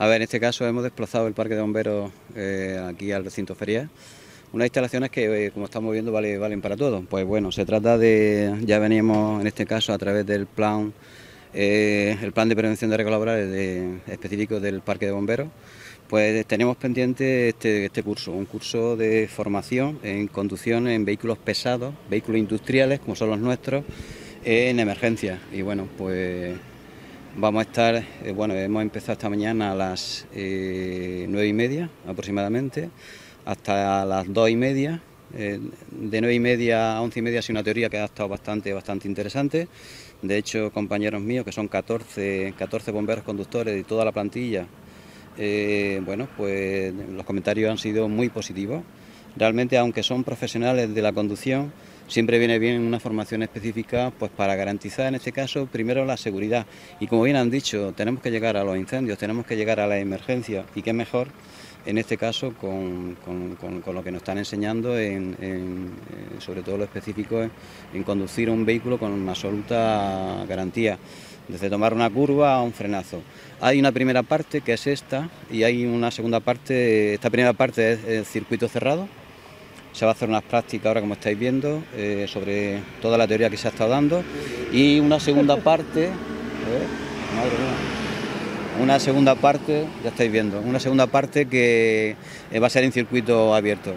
A ver, en este caso hemos desplazado el Parque de Bomberos eh, aquí al recinto ferial. Unas instalaciones que, eh, como estamos viendo, valen para todo. Pues bueno, se trata de, ya veníamos en este caso a través del plan, eh, el plan de prevención de riesgos laborales específico del Parque de Bomberos, pues tenemos pendiente este, este, curso, un curso de formación en conducción en vehículos pesados, vehículos industriales como son los nuestros, en emergencia. Y bueno, pues vamos a estar, eh, bueno, hemos empezado esta mañana a las nueve y media aproximadamente hasta las dos y media. Eh, de nueve y media a once y media ha sido una teoría que ha estado bastante, bastante interesante. De hecho, compañeros míos, que son 14, 14 bomberos conductores de toda la plantilla, eh, bueno, pues los comentarios han sido muy positivos. Realmente, aunque son profesionales de la conducción, siempre viene bien una formación específica pues para garantizar en este caso primero la seguridad. Y como bien han dicho tenemos que llegar a los incendios tenemos que llegar a la emergencia. Y qué mejor en este caso con, lo que nos están enseñando, en, eh, sobre todo lo específico en, conducir un vehículo con absoluta garantía, desde tomar una curva a un frenazo. Hay una primera parte que es esta y hay una segunda parte, esta primera parte es el circuito cerrado, se va a hacer unas prácticas ahora como estáis viendo eh, sobre toda la teoría que se ha estado dando y una segunda parte, madre mía, una segunda parte, ya estáis viendo, una segunda parte que eh, va a ser en circuito abierto.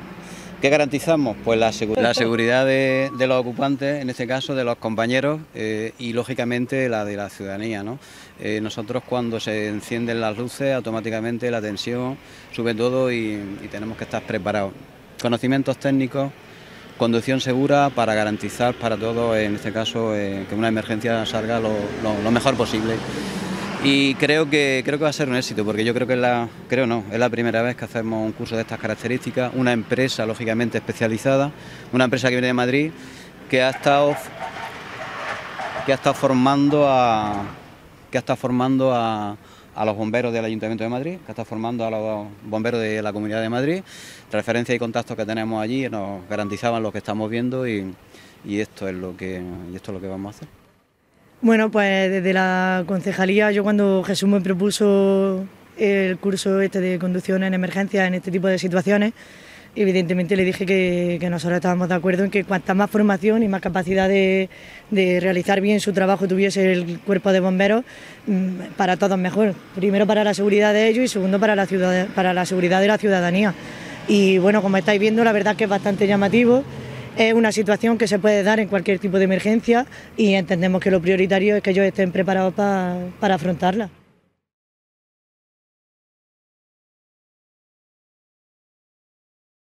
¿Qué garantizamos? Pues la, seguridad de, los ocupantes, en este caso de los compañeros eh, y lógicamente la de la ciudadanía. Eh, nosotros cuando se encienden las luces automáticamente la tensión sube todo y, tenemos que estar preparados. Conocimientos técnicos, conducción segura para garantizar para todos, en este caso, que una emergencia salga lo mejor posible. Y creo que creo que va a ser un éxito porque yo creo que es la creo no es la primera vez que hacemos un curso de estas características. Una empresa lógicamente especializada una empresa que viene de Madrid que ha estado que ha estado formando a que ha estado formando a, los bomberos del Ayuntamiento de Madrid, que está formando a los bomberos de la Comunidad de Madrid. Referencias y contactos que tenemos allí nos garantizaban lo que estamos viendo y, y esto es lo que y esto es lo que vamos a hacer. Bueno, pues desde la concejalía, yo cuando Jesús me propuso el curso este de conducción en emergencia en este tipo de situaciones, evidentemente le dije que, nosotros estábamos de acuerdo en que cuanta más formación y más capacidad de, realizar bien su trabajo tuviese el cuerpo de bomberos, mm, para todos mejor. Primero para la seguridad de ellos y segundo para la, seguridad de la ciudadanía. Y bueno, como estáis viendo, la verdad es que es bastante llamativo. Es una situación que se puede dar en cualquier tipo de emergencia y entendemos que lo prioritario es que ellos estén preparados para afrontarla.